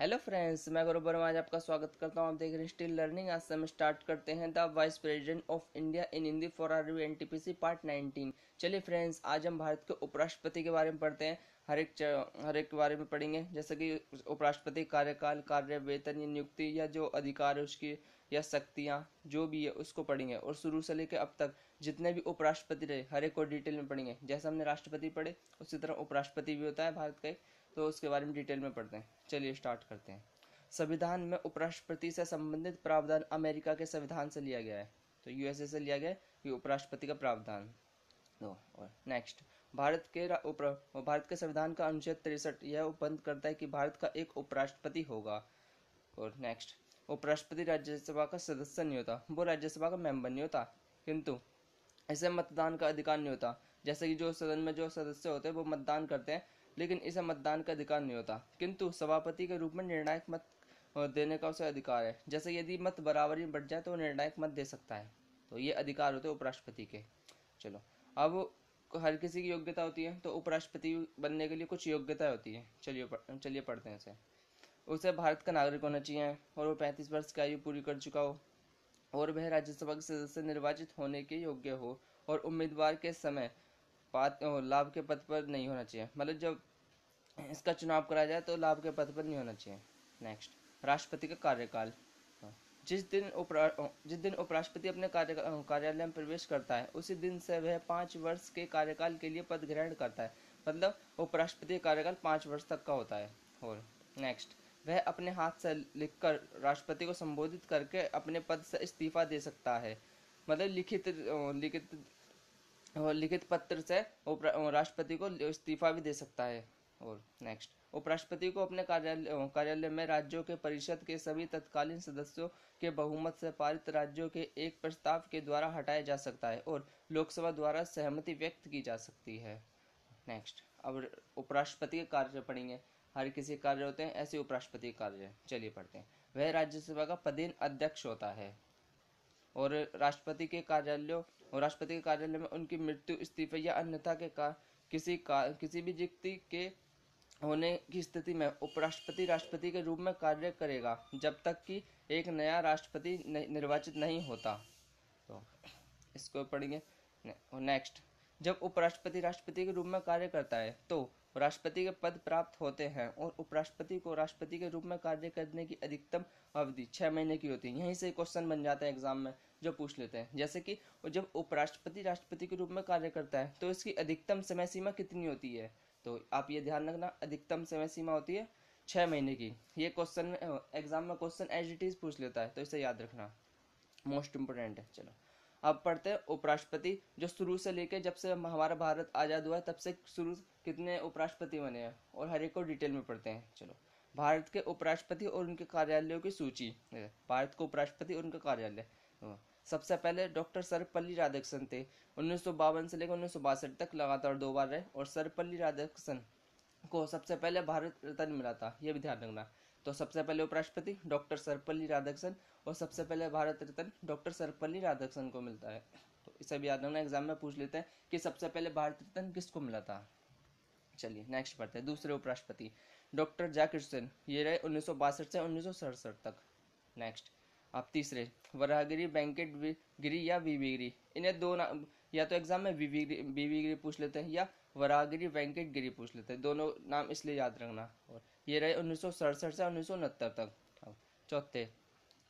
Hello friends मैं गौरव वर्मा आज आपका स्वागत करता हूँ। आप देख रहे हैं स्टिल लर्निंग आज से हम स्टार्ट करते हैं the vice president of India in Hindi for R N part 19 चलिए फ्रेंड्स आज हम भारत के उपराष्ट्रपति के बारे में पढ़ते हैं। हर एक हर एक के बारे में पढ़ेंगे। जैसे कि उपराष्ट्रपति कार्यकाल, कार्य वेतन, या नियुक्ति, या जो अधिकार है उसकी, या शक्तियाँ, जो भी है, उसको पढ़ेंगे। और शुरू से लेकर अब तक जितने भी उपराष्ट्रपति रहे, हर एक को डिटेल में पढ़ेंगे। जैसे हमने राष्ट्रपति पढ़े, उसी तरह उपराष्ट्रपति भी होता है भारत का तो उसके बारे में डिटेल में पढ़ते हैं। चलिए स्टार्ट करते हैं। संविधान में उपराष्ट्रपति से संबंधित प्रावधान अमेरिका के संविधान से लिया गया है। तो यूएसए से लिया गया ये उपराष्ट्रपति का प्रावधान। दो और नेक्स्ट भारत के भारत के संविधान का अनुच्छेद तिरसठ यह उपबंध करता है कि भारत का एक उपराष्ट्रपति होगा। और नेक्स्ट उपराष्ट्रपति राज्यसभा का सदस्य नहीं होता, वो राज्यसभा का मेंबर नहीं होता। किंतु ऐसे मतदान का अधिकार नहीं होता। जैसे कि जो सदन में जो सदस्य होते हैं, वो मतदान करते हैं लेकिन इसे मतदान का अधिकार नहीं होता। किंतु सभापति के रूप में निर्णायक मत देने का उसे अधिकार है। जैसे यदि मत बराबरी बढ़ जाए तो निर्णायक मत दे सकता है। तो ये अधिकार होते हैं उपराष्ट्रपति के। चलो, अब हर किसी की योग्यता होती है तो उपराष्ट्रपति बनने के लिए कुछ योग्यता होती है। चलिए चलिए पढ़ते हैं इसे उसे भारत का नागरिक होना चाहिए, और वो पैंतीस वर्ष की आयु पूरी कर चुका हो, और वह राज्यसभा के सदस्य निर्वाचित होने के योग्य हो, और उम्मीदवार के समय लाभ के पद पर नहीं होना चाहिए। मतलब जब इसका चुनाव कराया जाए तो लाभ के पद पर नहीं होना चाहिए। नेक्स्ट राष्ट्रपति का कार्यकाल। जिस दिन उपरा जिस दिन उपराष्ट्रपति अपने कार्य कार्यालय में प्रवेश करता है, उसी दिन से वह पाँच वर्ष के कार्यकाल के लिए पद ग्रहण करता है। मतलब उपराष्ट्रपति का कार्यकाल पाँच वर्ष तक का होता है। और नेक्स्ट वह अपने हाथ से लिखकर राष्ट्रपति को संबोधित करके अपने पद से इस्तीफा दे सकता है। मतलब लिखित लिखित लिखित पत्र से राष्ट्रपति को इस्तीफा भी दे सकता है। और नेक्स्ट उपराष्ट्रपति को अपने कार्यालय कार्यालय में राज्यों के परिषद के सभी तत्कालीन सदस्यों के बहुमत से पारित राज्यों के एक प्रस्ताव के द्वारा हटाया जा सकता है और लोकसभा द्वारा सहमति व्यक्त की जा सकती है। नेक्स्ट अब उपराष्ट्रपति के कार्य पढ़ेंगे हर किसी कार्य होते हैं, ऐसे उपराष्ट्रपति कार्य। चलिए पढ़ते हैं। वह राज्यसभा का पदेन अध्यक्ष होता है और राष्ट्रपति के कार्यालयों, और राष्ट्रपति के कार्यालय में उनकी मृत्यु, इस्तीफे या अन्यथा के का, किसी का, किसी भी व्यक्ति के होने की स्थिति में उपराष्ट्रपति राष्ट्रपति के रूप में कार्य करेगा, जब तक कि एक नया राष्ट्रपति निर्वाचित नहीं होता। तो इसको पढ़ेंगे नेक्स्ट जब उपराष्ट्रपति राष्ट्रपति के रूप में कार्य करता है तो राष्ट्रपति के पद प्राप्त होते हैं और उपराष्ट्रपति को राष्ट्रपति के रूप में कार्य करने की अधिकतम अवधि छह महीने की होती है। यहीं से क्वेश्चन बन जाता है एग्ज़ाम में, जो पूछ लेते हैं। जैसे कि, जब उपराष्ट्रपति राष्ट्रपति के रूप में कार्य करता है तो इसकी अधिकतम समय सीमा कितनी होती है? तो आप ये ध्यान रखना, अधिकतम समय सीमा होती है छः महीने की। ये क्वेश्चन में एग्ज़ाम में क्वेश्चन एज इट इज़ पूछ लेता है तो इसे याद रखना। मोस्ट इम्पोर्टेंट है, चलो। अब पढ़ते हैं उपराष्ट्रपति, जो शुरू से लेके जब से हमारा भारत आज़ाद हुआ है, तब से शुरू कितने उपराष्ट्रपति बने हैं? और हर एक को डिटेल में पढ़ते हैं, चलो। भारत के उपराष्ट्रपति और उनके कार्यालयों की सूची, भारत के उपराष्ट्रपति और उनका कार्यालय। सबसे पहले डॉक्टर सर्वपल्ली राधाकृष्णन थे। उन्नीस से लेकर उन्नीस तक लगातार दो बार रहे और सर्वपल्ली राधाकृष्णन को सबसे पहले भारत रत्न मिला था यह भी ध्यान रखना। तो सबसे पहले उपराष्ट्रपति डॉक्टर सर्वपल्ली राधाकृष्णन और सबसे पहले भारत रत्न डॉक्टर सर्वपल्ली राधाकृष्णन को मिलता है। तो इसे भी याद रखना, एग्ज़ाम में पूछ लेते हैं कि सबसे पहले भारत रत्न किसको मिला था? चलिए नेक्स्ट पढ़ते हैं। दूसरे उपराष्ट्रपति, डॉक्टर जयकृष्ण ये रहे उन्नीस सौ बासठ से उन्नीस सौ सड़सठ तक। नेक्स्ट अब तीसरे, वराहगिरी बैंकेट गिरी या वीवीगिरी? इन्हें दो नाम या तो एग्ज़ाम में वीवीगिरी पूछ लेते हैं या वराहगिरी, वेंकट गिरी पूछ लेते हैं। दोनों नाम इसलिए याद रखना। और ये रहे उन्नीस सौ सड़सठ से उन्नीस सौ उनहत्तर तक। चौथे,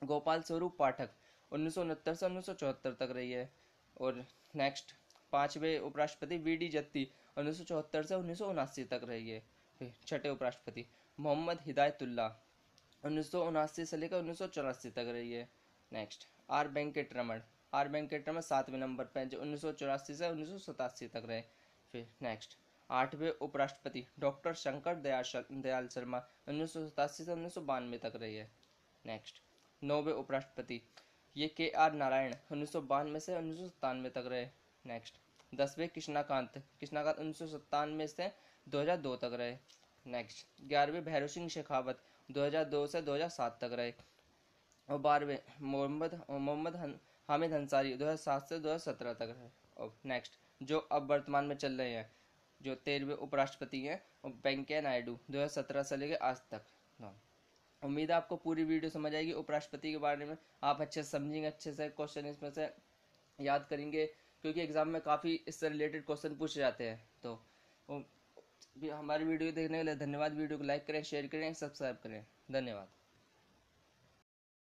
गोपाल स्वरूप पाठक। उन्नीस सौ उनहत्तर से उन्नीस सौ चौहत्तर तक रही है। और नेक्स्ट पांचवे उपराष्ट्रपति वी डी जत्ती। उन्नीस सौ चौहत्तर से उन्नीस सौ उनासी तक रही है। छठे उपराष्ट्रपति मोहम्मद हिदायतुल्ला उन्नीस से लेकर उन्नीस सौ चौरासी तक रही है। Next R Venkat Raman R Venkat Raman सातवें नंबर पर जो उन्नीस सौ चौरासी से उन्नीस सौ सतासी तक रहे। फिर नेक्स्ट आठवें उपराष्ट्रपति, डॉक्टर शंकर दयाल दयाल शर्मा, उन्नीस सौ सतासी से उन्नीस सौ बानवे तक रही है। नेक्स्ट नौवे उपराष्ट्रपति, ये के आर नारायण, उन्नीस सौ बानवे से उन्नीस सौ सत्तानवे तक रहे। नेक्स्ट दसवें कृष्णाकांत कृष्णाकांत उन्नीस सौ सत्तानवे से 2002 तक रहे। नेक्स्ट ग्यारहवें भैरव सिंह शेखावत 2002 से 2007 तक रहे। और बारहवें, मोहम्मद मोहम्मद हामिद अंसारी 2007 से 2017 तक रहे। और नेक्स्ट जो अब वर्तमान में चल रहे हैं, जो तेरहवें उपराष्ट्रपति हैं, और वेंकैया नायडू 2017 से लेकर आज तक। हाँ। उम्मीद है आपको पूरी वीडियो समझ आएगी उपराष्ट्रपति के बारे में। आप अच्छे से समझेंगे, अच्छे से क्वेश्चन इसमें से याद करेंगे, क्योंकि एग्ज़ाम में काफ़ी इससे रिलेटेड क्वेश्चन पूछे जाते हैं। तो हमारी वीडियो देखने के लिए धन्यवाद। वीडियो को लाइक करें, शेयर करें, सब्सक्राइब करें। धन्यवाद।